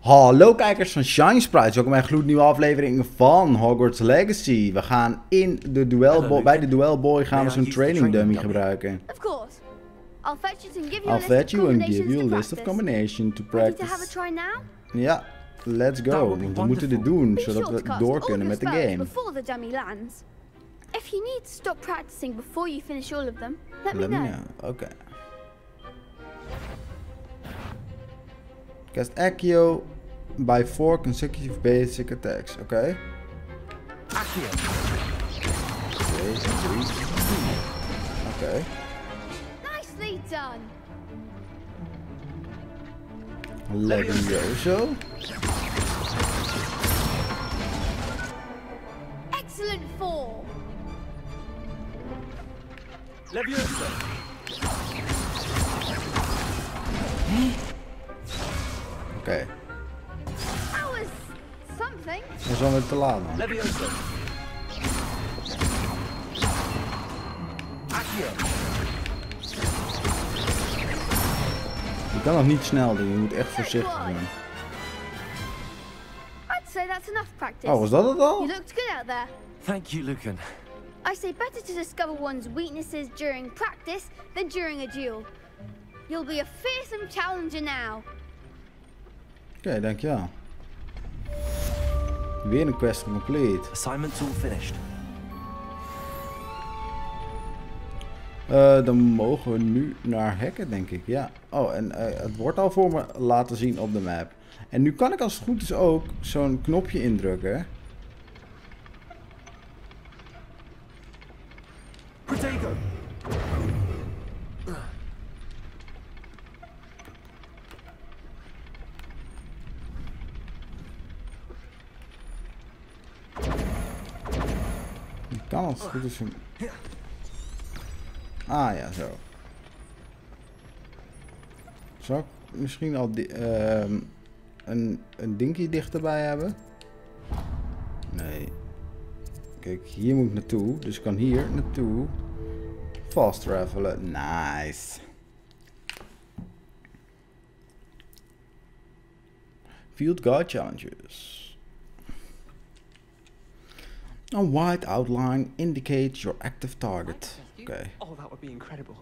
Hallo kijkers van Shine Sprites, welkom bij een gloednieuwe aflevering van Hogwarts Legacy. We gaan in de duel bij de Duel Boy gaan we zo'n training dummy gebruiken. Of course. I'll fetch it and give you I'll a list fetch of you and combinations give you a to list of practice. combination to Ready to have a try now? Ja, let's go. Want we moeten dit doen, zodat we door kunnen met de game. If you need to stop practicing before you finish all of them, let, me know. Oké. Cast Accio by four consecutive basic attacks. okay? Accio. Okay. drie, vier. Oké. Nicely done. Levioso. Excellent four. Leviosa. Oké. That was something. Dat is wel weer te laat man. Leviosa. Accio. Je kan nog niet snel doen, je moet echt voorzichtig zijn. I'd say that's enough practice. Oh, was dat het al? You looked good out there. Thank you, Lucan. I say better to discover one's weaknesses during practice than during a duel. You'll be a fearsome challenger now. Oké, dankjewel. Weer een quest complete. Assignment's all finished. Eh, dan mogen we nu naar hekken, denk ik. Ja. Oh, en eh, het wordt al voor me laten zien op de map. En nu kan ik als het goed is ook zo'n knopje indrukken. Protego. Ik kan als Ah ja, zo. Zou ik misschien al ehm, een, een dinky dichterbij hebben? Nee. Kijk, hier moet ik naartoe. Dus ik kan hier naartoe fast travelen. Nice. Field Guide Challenges. A white outline indicates your active target. Okay. Oh, that would be incredible.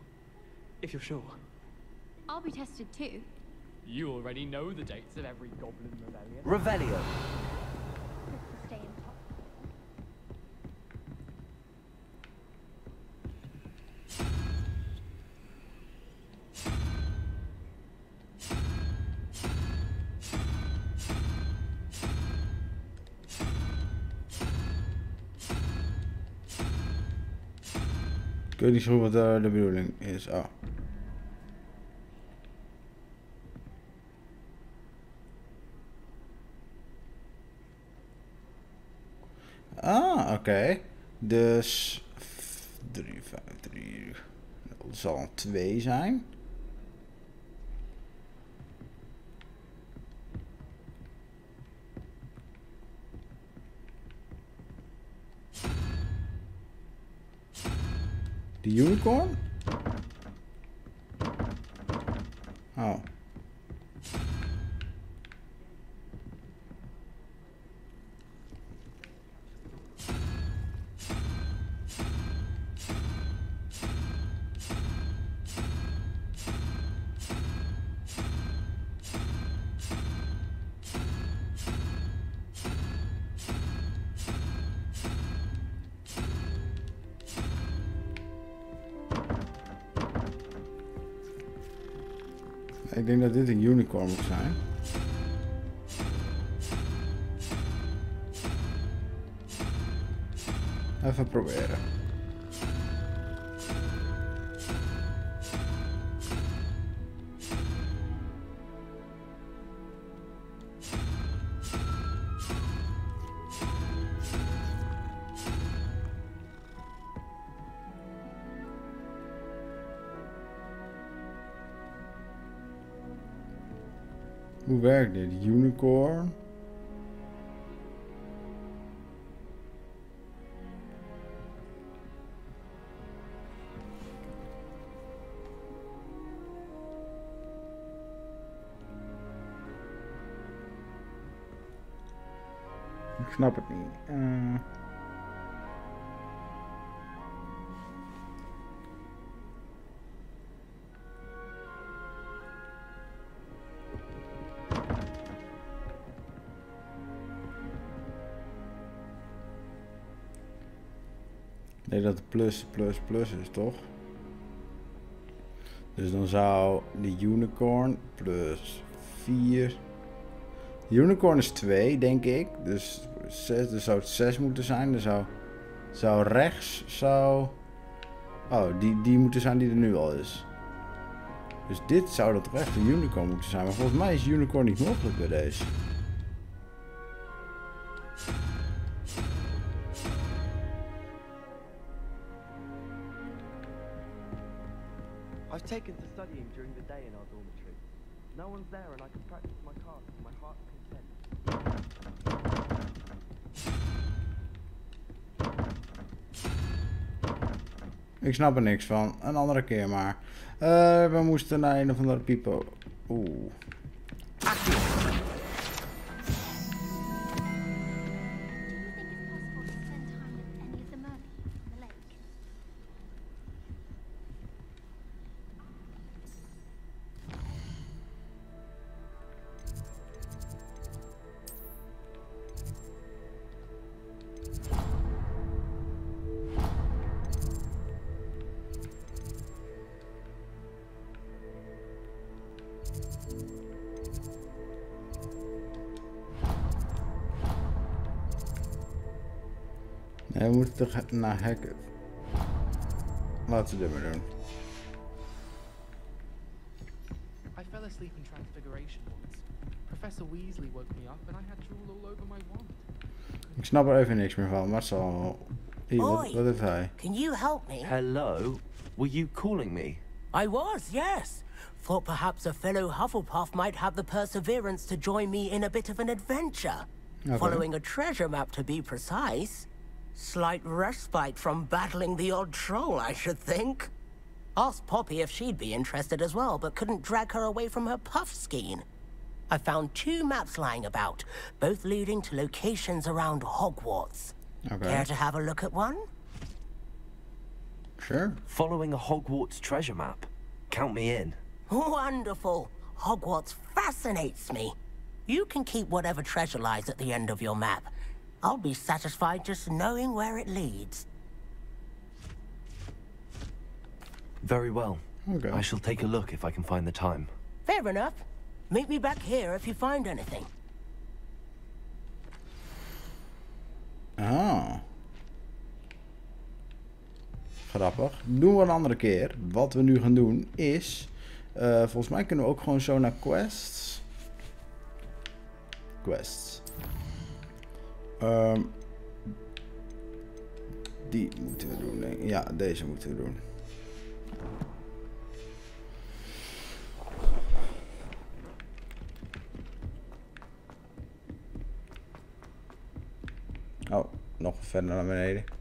If you're sure. I'll be tested too. You already know the dates of every Goblin Rebellion. Revelio. Ik weet niet zo goed wat daar de bedoeling is. Oh. Ah, oké. Dus 3, 5, 3. Dat zal een 2 zijn. De unicorn? Oh. Ik denk dat dit een unicorn moet zijn. Even proberen. core. Ik snap het niet. Uh... plus, plus, plus is, toch? Dus dan zou de unicorn plus 4. Unicorn is 2, denk ik. Dus, 6, dus zou het 6 moeten zijn. Dan zou, zou rechts zou. Oh, die, die moeten zijn die er nu al is. Dus dit zou dat een unicorn moeten zijn. Maar volgens mij is unicorn niet mogelijk bij deze. Taken to studying during the day in our dormitory. No one's there and I can practice my cards to my heart's content. Ik snap er niks van. Een andere keer maar. Eh, we moesten naar een of andere piepo. Oeh. Nee, we moeten toch naar Hecat. Laten we dit maar doen. I fell asleep in Transfiguration once. Professor Weasley woke me up and I had drool all over my wand. Ik snap er even niks meer van, maar het zal wel... Hier, wat, Hoi. wat heeft hij? Can you help me? Hello? Were you calling me? I was, yes. Thought perhaps a fellow Hufflepuff might have the perseverance to join me in a bit of an adventure. Okay. Following a treasure map, to be precise. Slight respite from battling the odd troll, I should think. Asked Poppy if she'd be interested as well, but couldn't drag her away from her Puffskein. I found two maps lying about, both leading to locations around Hogwarts. Oké, Care to have a look at one? sure. Following a Hogwarts treasure map. Count me in. Wonderful. Hogwarts fascinates me. You can keep whatever treasure lies at the end of your map. I'll be satisfied just knowing where it leads. Very well. Okay. I shall take a look if I can find the time. Fair enough. Meet me back here if you find anything. Ah. Grappig. Doen we een andere keer. Wat we nu gaan doen is... eh, volgens mij kunnen we ook gewoon zo naar quests. Quests. Ehm, die moeten we doen. denk ik. Ja, deze moeten we doen. Oh, nog verder naar beneden.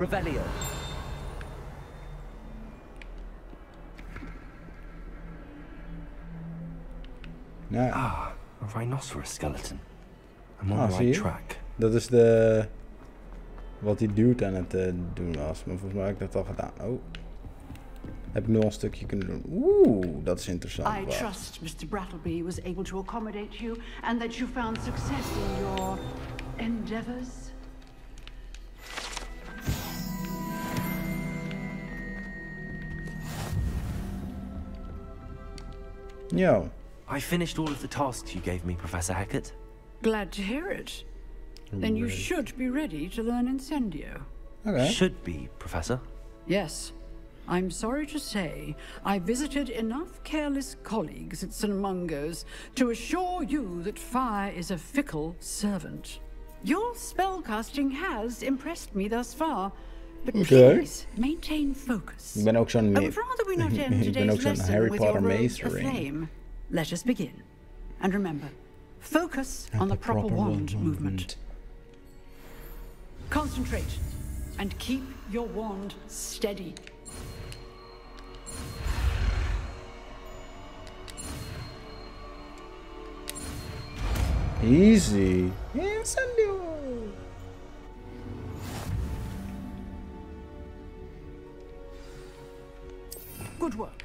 Revelio. Nou, Ah, a rhinoceros skeleton. I'm on Ah, the right track. dat is de... Wat die dude aan het eh, doen was. Maar volgens mij heb ik dat al gedaan. Oh. Heb ik nog een stukje kunnen doen. Oeh, dat is interessant. I trust Mr. Brattleby was able to accommodate you and that you found success in your endeavors. Yo. I finished all of the tasks you gave me, Professor Hecat. Glad to hear it. Then you should be ready to learn Incendio. Oké. Should be, Professor. Yes. I'm sorry to say, I visited enough careless colleagues at St. Mungo's to assure you that fire is a fickle servant. Your spellcasting has impressed me thus far, but Okay. please maintain focus. Ik ben ook zo'n... I would rather we not end today's lesson Harry Potter robe meester. Let us begin. And remember, Focus on the proper, wand movement. Concentrate and keep your wand steady. Easy. Incendio. Good work.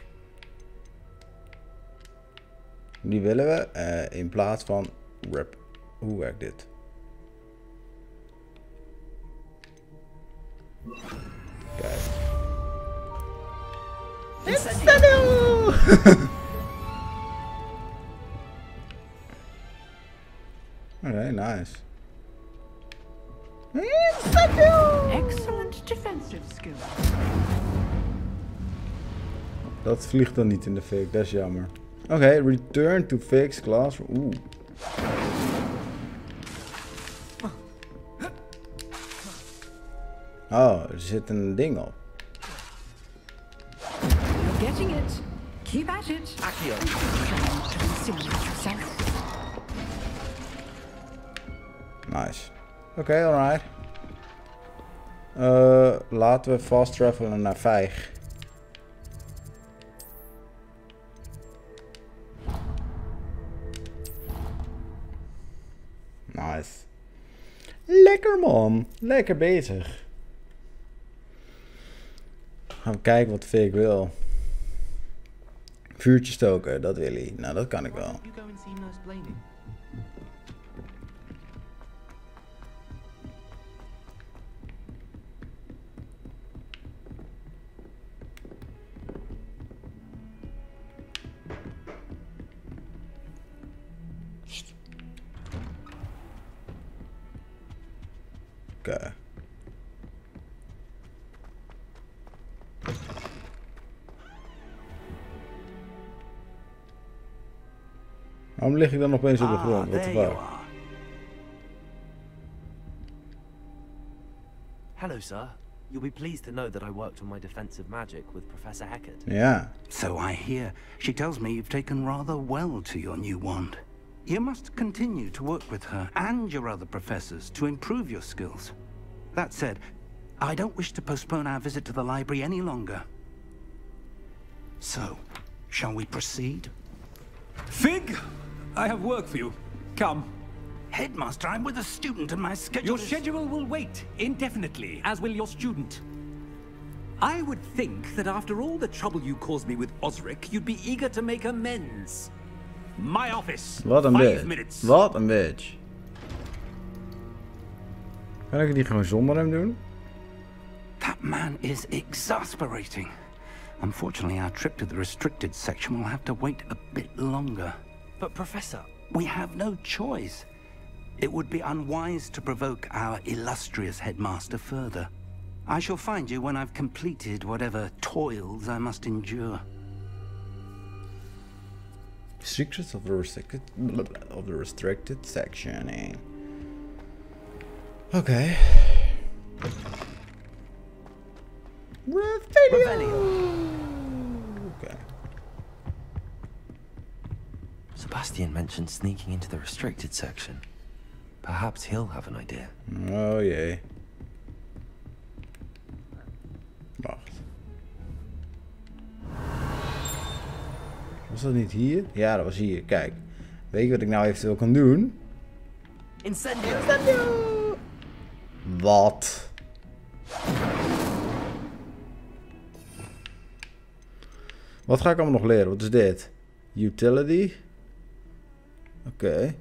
Die willen we eh, in plaats van rep. Hoe werkt dit? Kijk. Oké, nice. Excellent defensive skill. Dat vliegt dan niet in de fik, dat is jammer. Oké, return to fixed classroom. Oeh. Oh, er zit een ding op. You're getting it. Keep at it. Nice. Oké, alright. Eh, laten we fast travelen naar Vijg. Lekker man. Lekker bezig. Gaan kijken wat Fik wil. Vuurtje stoken, dat wil hij. Nou, dat kan ik wel. Waarom lig ik dan opeens op de grond? Wat de fuck? Hello, sir. You'll be pleased to know that I worked on my defensive magic with Professor Hecat. Yeah. So I hear. She tells me you've taken rather well to your new wand. You must continue to work with her and your other professors to improve your skills. That said, I don't wish to postpone our visit to the library any longer. So, shall we proceed? Fig, I have work for you. Come. Headmaster, I'm with a student and my schedule Your is- schedule will wait indefinitely, as will your student. I would think that after all the trouble you caused me with Osric, you'd be eager to make amends. My office. Wat een Five bitch. minutes. Wat een bitch. Kan ik het niet gewoon zonder hem doen? That man is exasperating. Unfortunately, our trip to the restricted section will have to wait a bit longer. But, Professor, We have no choice. It would be unwise to provoke our illustrious headmaster further. I shall find you when I've completed whatever toils I must endure. Secrets of the restricted of the restricted section. eh. Oké. Oké. Sebastian mentioned sneaking into the restricted section. Perhaps he'll have an idea. Oh jee. Wacht. Was dat niet hier? Ja, dat was hier. Kijk. Weet je wat ik nou eventueel kan doen? Incendio! Wat? Wat ga ik allemaal nog leren? Wat is dit? Utility? Oké.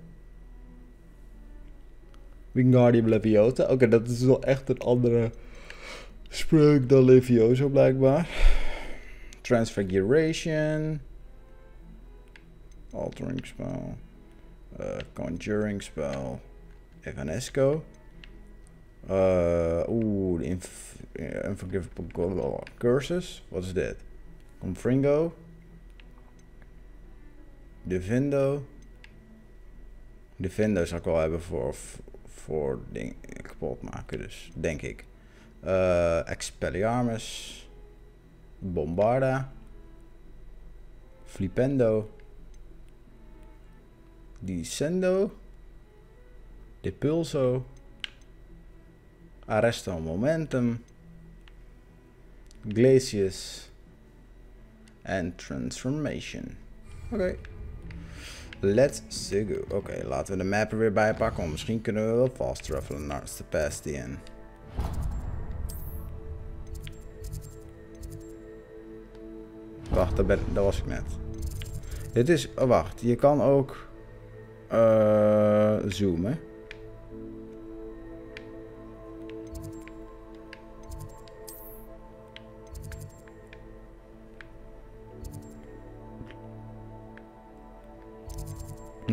Wingardium Leviosa. Oké, dat is wel echt een andere spreuk dan Levioso blijkbaar. Transfiguration. Altering spell. eh, conjuring spell. Evanesco. Eh, Oeh, de eh, Unforgivable Curses. Wat is dit? Confringo. Divindo. Divindo zou ik wel hebben voor, voor ding kapot maken, dus denk ik. Eh Expelliarmus. Bombarda. Flipendo. Descendo. Depulso. Arresto Momentum. Glacius. En Transformation. Oké. Let's go. Oké, laten we de map er weer bij pakken. Want misschien kunnen we wel fast travelen naar Sebastian. Wacht, daar, ben, daar was ik net. Dit is... Oh, wacht. Je kan ook... eh zoomen.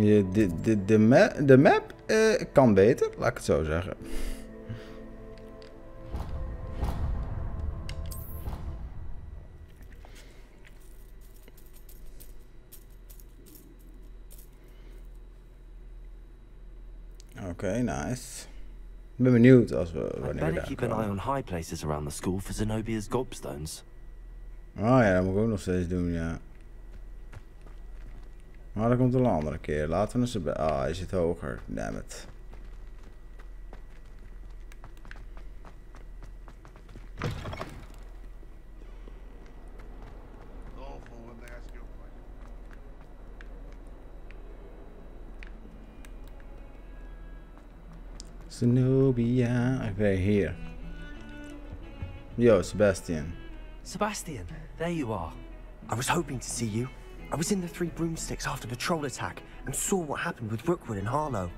De, de, de, ma de map eh, kan beter, laat ik het zo zeggen. Oké, nice. Ik ben benieuwd als we wanneer we daar keep an eye on high places around the school for Zenobia's gobstones. Oh ja, dat moet ik ook nog steeds doen, ja. Maar dat komt een andere keer. Laten we eens. Ah, hij zit hoger. Damn it. Zenobia. Oké, hier. Yo, Sebastian. Sebastian, there you are. I was hoping to see you. I was in the Three Broomsticks after the troll attack and saw what happened with Rookwood and Harlow.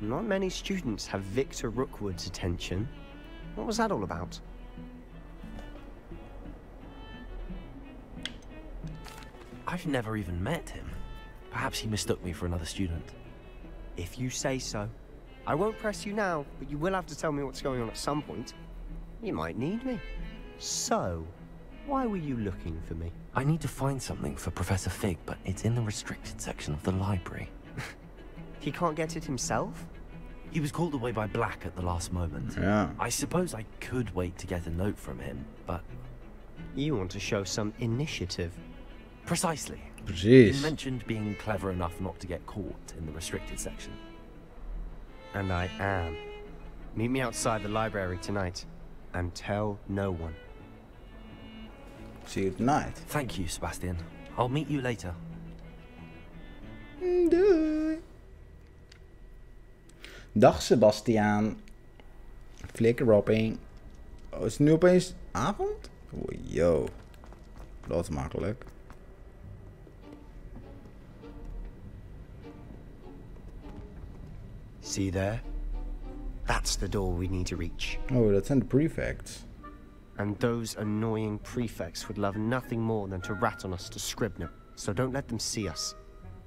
Not many students have Victor Rookwood's attention. What was that all about? I've never even met him. Perhaps he mistook me for another student. If you say so. I won't press you now, but you will have to tell me what's going on at some point. You might need me. So, why were you looking for me? I need to find something for Professor Fig, but it's in the restricted section of the library. He can't get it himself? He was called away by Black at the last moment. Yeah. I suppose I could wait to get a note from him, but You want to show some initiative. precisely. Precies. You mentioned being clever enough not to get caught in the restricted section. And I am. Meet me outside the library tonight. And tell no one. See you tonight. Thank you, Sebastian. I'll meet you later. Mm, doei. Dag Sebastiaan. Flikkerropping. Oh, is het nu opeens avond? Oh, yo. Dat is makkelijk. See there? That's the door we need to reach. Oh, dat zijn de prefects. And those annoying prefects would love nothing more than to rat on us to Scribner. So don't let them see us.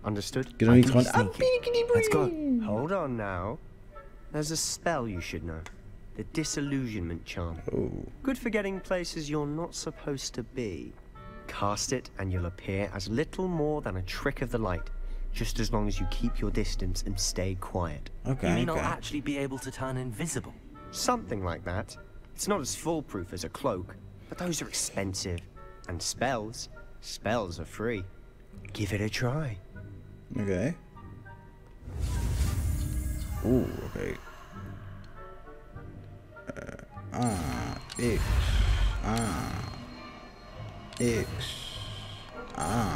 Understood? Kun je dan niet can be sneaky. Let's go. Hold on now. There's a spell you should know. The disillusionment charm. Oh. Good for getting places you're not supposed to be. Cast it and you'll appear as little more than a trick of the light. Just as long as you keep your distance and stay quiet. Oké, you mean oké. I'll actually be able to turn invisible? Something like that. It's not as foolproof as a cloak, but those are expensive. And spells, spells are free. Give it a try. Oké. Oeh, uh, Ah. X. A, X, A, X, A.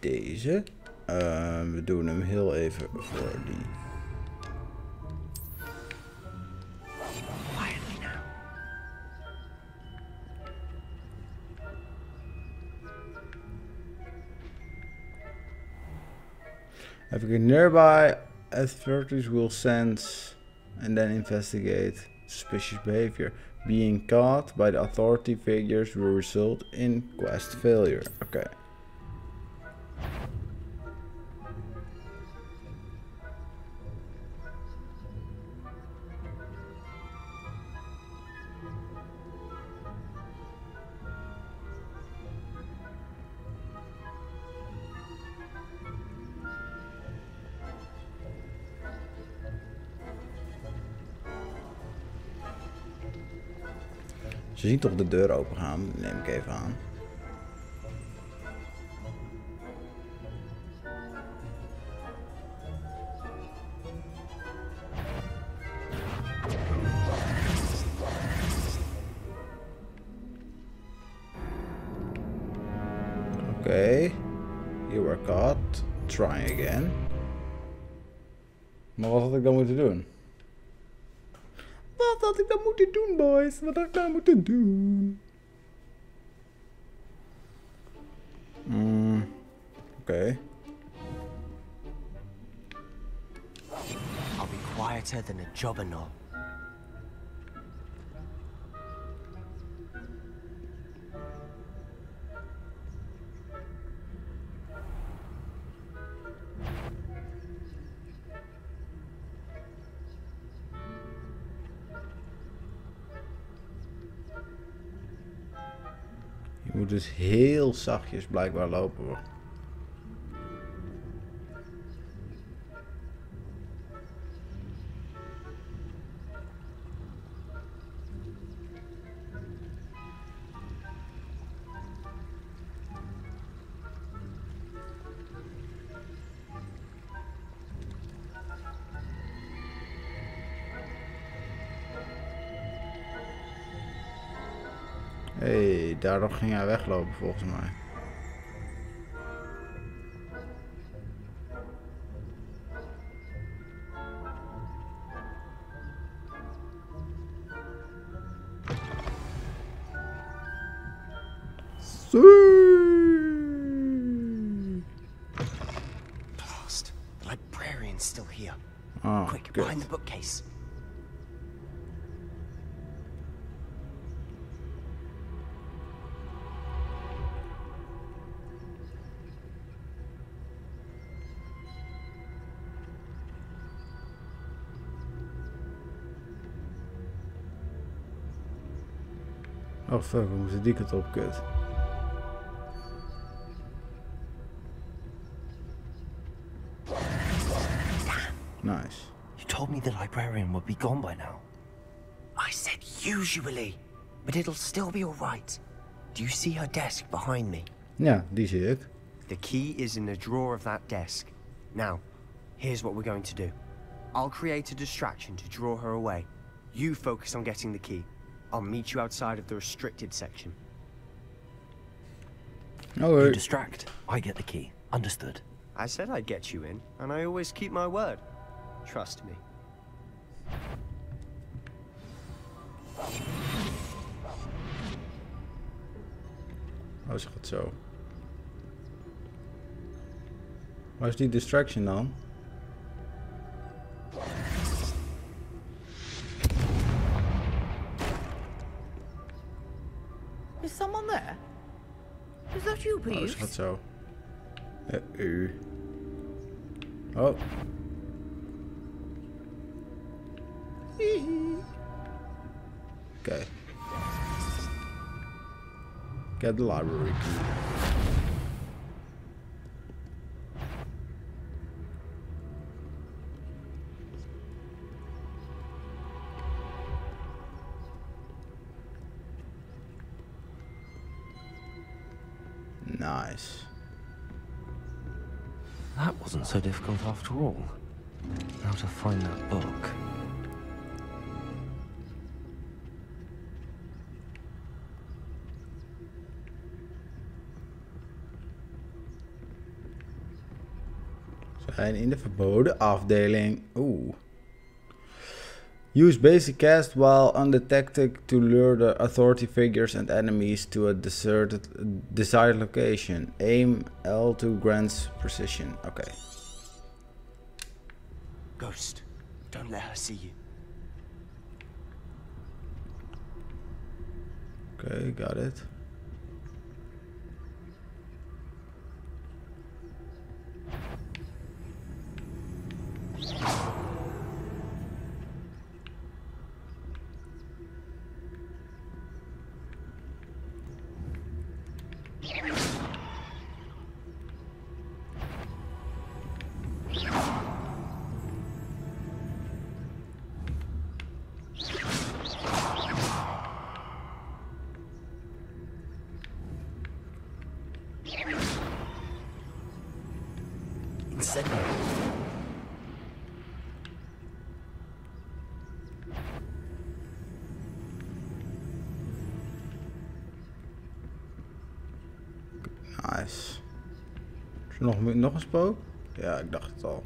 deze. Ehm, we doen hem heel even voor die. If a nearby authorities will sense and then investigate suspicious behavior. Being caught by the authority figures will result in quest failure. Oké. Ze zien toch de deur open gaan, neem ik even aan. Oké. You were caught. Try again. Maar wat had ik dan moeten doen? Wat had ik dan moeten doen, boys? Wat had ik dan moeten doen? Mm, Oké. I'll be quieter than a jobberknoll. Dus heel zachtjes blijkbaar lopen. Hey, daardoor ging hij weglopen volgens mij. Oh fuck, we moeten die kant op, kut. Nice. You told me the librarian would be gone by now. I said usually, but it'll still be alright. Do you see her desk behind me? Yeah, die zie ik. The key is in the drawer of that desk. Now, here's what we're going to do. I'll create a distraction to draw her away. You focus on getting the key. I'll meet you outside of the restricted section. Oh, You distract. I get the key. Understood. I said I'd get you in, and I always keep my word. Trust me. Oh, ze gaat zo. Waar is die distraction dan? You, Oh, gaat zo. Eh. Oh. Oké. Get the library key. After all. How to find that book. zijn in de verboden afdeling. Oeh. Use basic cast while undetected to lure the authority figures and enemies to a deserted, desired location. Aim L2 grants precision. Oké. Ghost, don't let her see you. Okay, got it. Nog, nog een spook? Ja, ik dacht het al.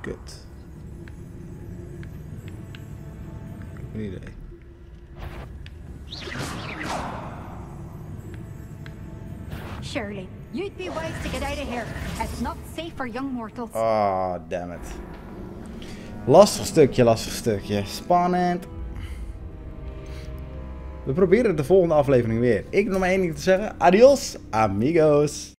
Kut. Ik heb een idee. Not safe for young mortals. Ah, damn it. Lastig stukje, lastig stukje. Spannend. We proberen de volgende aflevering weer. Ik heb nog maar één ding te zeggen. Adios, amigos.